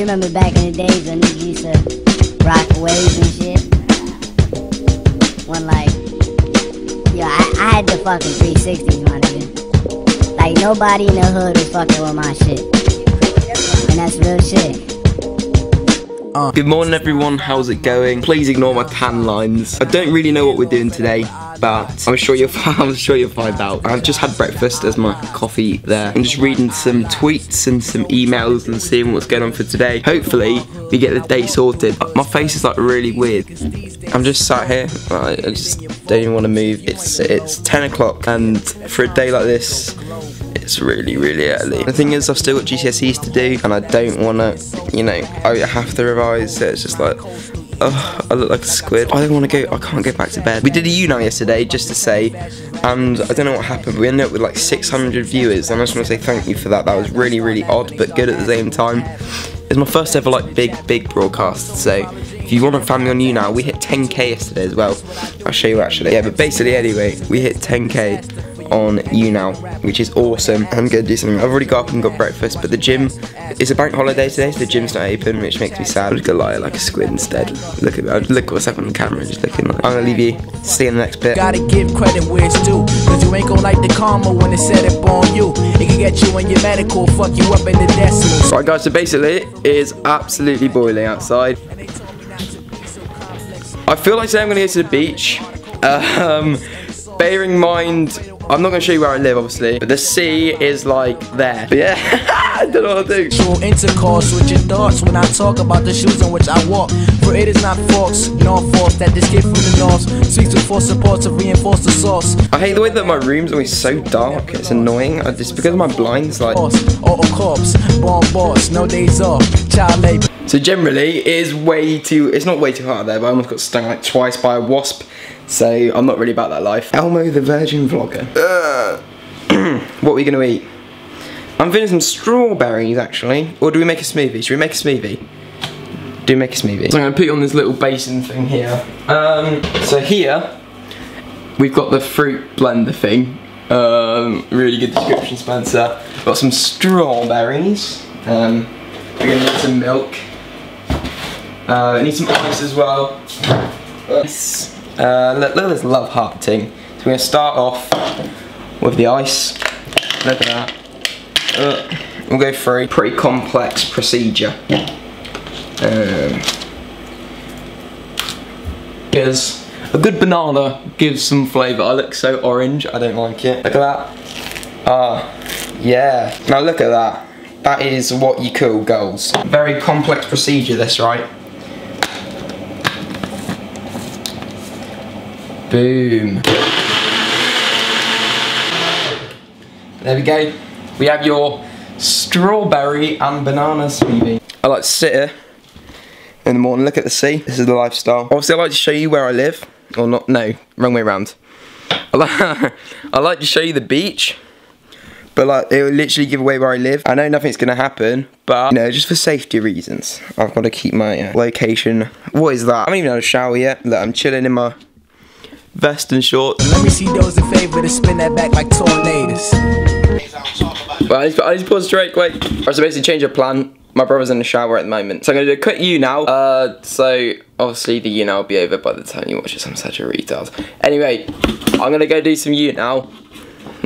you remember back in the days when niggas used to rock waves and shit? When like, yo, I, I had the fucking 360s, my nigga. Like nobody in the hood was fucking with my shit. And that's real shit. Ah. Good morning everyone, how's it going? Please ignore my tan lines. I don't really know what we're doing today, but I'm sure you'll I'm sure you'll find out. I've just had breakfast as my coffee there. I'm just reading some tweets and some emails and seeing what's going on for today. Hopefully we get the day sorted. My face is like really weird. I'm just sat here. I just don't even want to move. It's it's 10 o'clock and for a day like this it's really really early. The thing is I've still got GCSEs to do and I don't want to, you know, I have to revise so it's just like Oh, I look like a squid. I don't want to go. I can't go back to bed. We did a YouNow yesterday, just to say, and I don't know what happened. We ended up with like 600 viewers, and I just want to say thank you for that. That was really, really odd, but good at the same time. It's my first ever like big, big broadcast. So if you want a family on YouNow, we hit 10k yesterday as well. I'll show you actually. Yeah, but basically anyway, we hit 10k on YouNow, which is awesome. I'm gonna do something. I've already got up and got breakfast, but the gym is a bank holiday today, so the gym's not open, which makes me sad. I'm just gonna lie like a squid instead. Look at me. Look what's up on the camera, just looking like. I'm gonna leave you. See you in the next bit. Gotta give credit where it's due. Cause you ain't gon' like the karma when it's set up on you. It can get you in your medical, fuck you up in the decimals. Right guys, so basically it is absolutely boiling outside. I feel like saying I'm gonna go to the beach. Um, bearing in mind I'm not to show you where I live, obviously, but the sea is like there. But yeah, I don't know what to do. True intercourse with your thoughts when I talk about the shoes in which I walk. For it is not false, nor false that this kid from the north seeks to force support to reinforce the source. I hate the way that my room's always so dark. It's annoying. I just because of my blinds, like. Auto corpse, born boss, no days off, child labor. So generally, it is way too. It's not way too hot there, but I almost got stung like twice by a wasp. So I'm not really about that life. Elmo the Virgin Vlogger. Uh, what are we gonna eat? I'm feeling some strawberries actually. Or do we make a smoothie? Should we make a smoothie? Do make a smoothie. So I'm gonna put you on this little basin thing here. Um, so here, we've got the fruit blender thing. Um, really good description, Spencer. Got some strawberries. Um, we're gonna need some milk. Uh, I need some ice as well. Ice. Uh, look, look, at this love heart thing. So we're going to start off with the ice. Look at that. Uh, we'll go through a pretty complex procedure. Um, because a good banana gives some flavour. I look so orange, I don't like it. Look at that. Ah, yeah. Now look at that. That is what you call goals. Very complex procedure this, right? Boom. There we go. We have your strawberry and banana smoothie. I like to sit here in the morning, look at the sea. This is the lifestyle. Obviously, I like to show you where I live. Or not, no, wrong way around. I like, I like to show you the beach. But like, it will literally give away where I live. I know nothing's going to happen, but, you know, just for safety reasons, I've got to keep my uh, location. What is that? I haven't even had a shower yet. Look, I'm chilling in my vest and shorts. Let me see those in favor to spin that back like tornadoes. Well, I need, to, I need to pause straight, wait. Alright, so basically change of plan. My brother's in the shower at the moment. So I'm going to do a quick YouNow. Uh, so obviously the YouNow will be over by the time you watch this. I'm such a retard. Anyway, I'm going to go do some YouNow.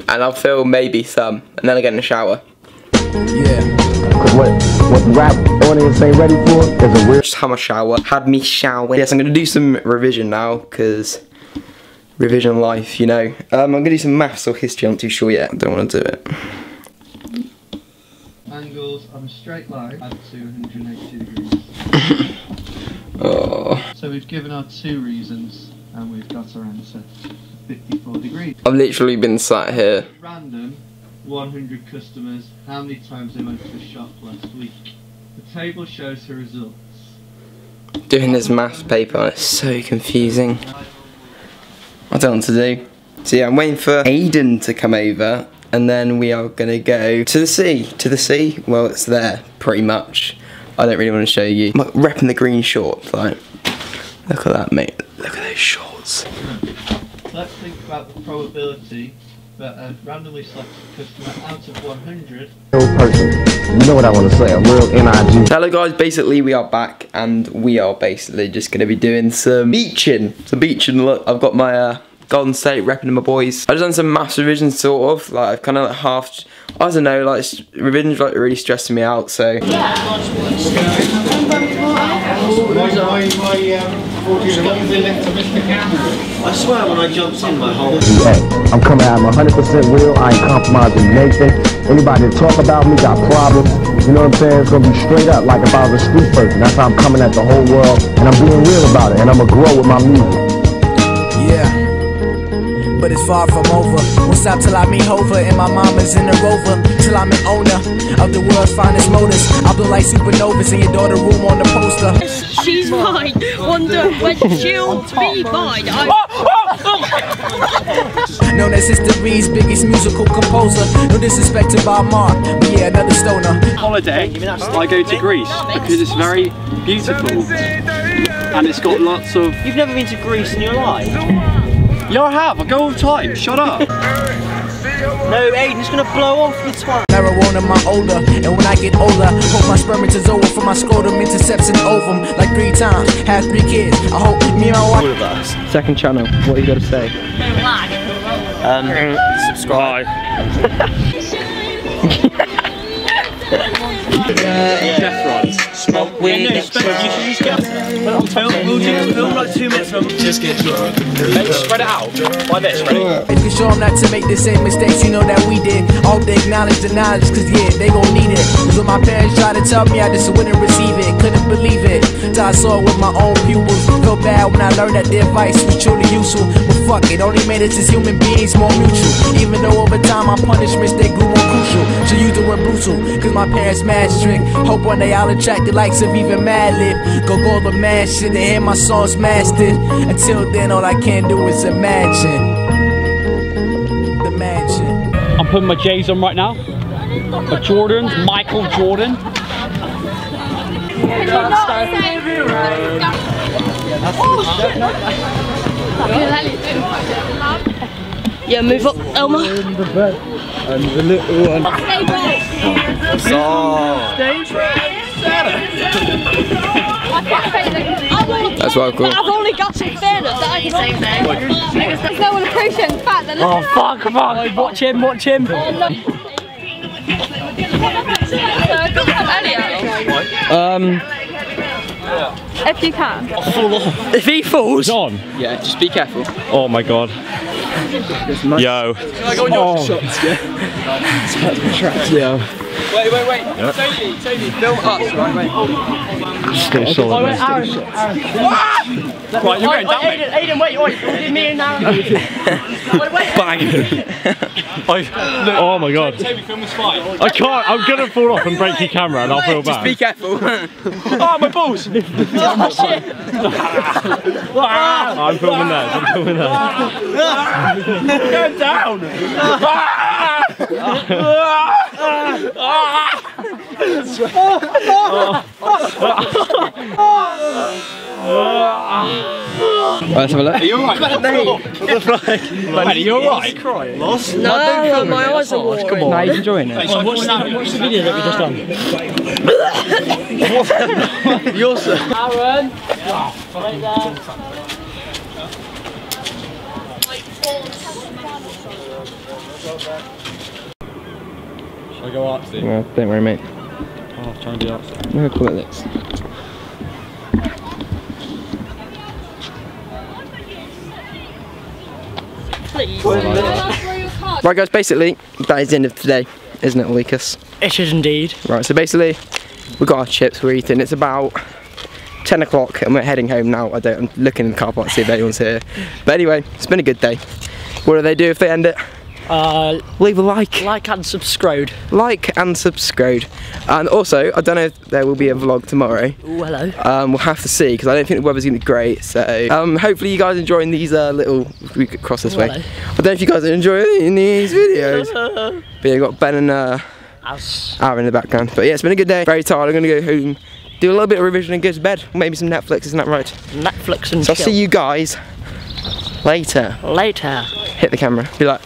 And I'll film maybe some. And then I get in the shower. Yeah. What what rap audience ain't ready for is a weird. Just had my shower. Had me shower. Yes, I'm going to do some revision now. Because revision life, you know. Um, I'm going to do some maths or history, I'm not too sure yet. I don't want to do it. Angles of a straight line at 280 degrees. Oh. So we've given our two reasons and we've got our answer. 54 degrees. I've literally been sat here. Random 100 customers, how many times they went to the shop last week. The table shows the results. Doing this maths paper, it's so confusing. I don't know what to do. So yeah, I'm waiting for Aiden to come over and then we are gonna go to the sea. To the sea? Well, it's there, pretty much. I don't really want to show you. I'm like repping the green shorts, like, look at that, mate. Look at those shorts. Let's think about the probability but a randomly selected customer out of 100 Real person. You know what I want to say. A real N-I-G. Hello guys, basically we are back and we are basically just going to be doing some beaching. Some beaching, look, I've got my uh, Golden State repping my boys. I've done some maths revisions sort of, like I've kind of like half, I don't know, like s- revisions like really stressing me out, so. I swear when I jumped in, my whole Hey, I'm coming out. I'm 100% real. I ain't compromising Nathan. Anybody that talk about me got problems. You know what I'm saying? It's gonna be straight up like if I was a street person. That's how I'm coming at the whole world. And I'm being real about it. And I'm gonna grow with my music. Yeah. But it's far from over. Won't stop till I meet Hova and my mama's in the rover. Till I'm an owner of the world's finest motors. I blow like supernovas in your daughter room on the poster. She's mine. Wonder when she'll be mine. I oh, oh, oh! Known as history's biggest musical composer. No disrespect to Bob Mark, but yeah, another stoner. holiday, I go to Greece because it's very beautiful and it's got lots of. You've never been to Greece in your life? Yeah, I have. I go all the time. Shut up. No, Aiden, it's gonna blow off the twat. Marijuana, my older, and when I get older, hope my sperm is over for my scrotum intercepts an ovum like three times. Have three kids. I hope me and my wife. All of us. Second channel, what you got to say? Um, subscribe. Death runs. Smoke weed. You. We'll like two minutes from. Just get drunk. Spread it out. Like this, ready? You can show them not to make the same mistakes you know that we did. All they acknowledge the knowledge, cause yeah, they gon' need it. Cause when my parents tried to tell me I just wouldn't receive it, couldn't believe it. Till I saw it with my own pupils. Felt bad when I learned that their advice was truly useful. But fuck it, only made us as human beings more mutual. Even though over time my punishments they grew more crucial. Should use the word brutal, cause my parents mad strict. Hope one day I'll attract the likes of even Madlib. Go go the mad shit and hear my songs mastered. Until then, all I can do is imagine. The mansion. I'm putting my J's on right now. My Jordans, Michael Jordan. Yeah, move up, Elma. That's well cool. I've only got some fairness that I can same thing. No one appreciates the fact that Oh fuck! Come on. Watch him. Watch him. Um, if you can. If he falls on. yeah, just be careful. Oh my god. Yo. Yeah. Oh. Wait, wait, wait. Toby, Toby, film us, right, wait. Stay solid. Right, you're going down, mate. Aiden, wait, wait. Give me a now. Bang. I, oh my god. Toby, film us fine. I can't. I'm gonna fall off and break your camera, and I'll feel bad. Just bad. be careful. Oh my balls! Oh, ah, ah, I'm filming that. I'm filming that. Go down. Let's have a look. You alright? Mate, are you alright? Lost. No, my eyes are watering. Come on. Nah, he's enjoying it. Watch, the, watch the video that we just done. Yours. Aaron. Right there. I go artsy? No, don't worry, mate. Oh, I'll try and be artsy. No, call it this. Please. Right, guys, basically, that is the end of today, isn't it, Lucas? It is indeed. Right, so basically, we've got our chips, we're eating. It's about 10 o'clock and we're heading home now. I don't, I'm looking in the car park to see if anyone's here. But anyway, it's been a good day. What do they do if they end it? Uh, Leave a like. like and subscribe. Like and subscribe. And also, I don't know if there will be a vlog tomorrow. Ooh, hello. Um, we'll have to see because I don't think the weather's gonna be great. So um, hopefully you guys are enjoying these uh, little. We could cross this way. Hello. I don't know if you guys are enjoying these videos. but yeah, got Ben and uh, Aaron in the background. But yeah, it's been a good day. Very tired. I'm gonna go home, do a little bit of revision and go to bed. Maybe some Netflix. Isn't that right? Netflix and So I'll see you guys later. later. Hit the camera. Be like.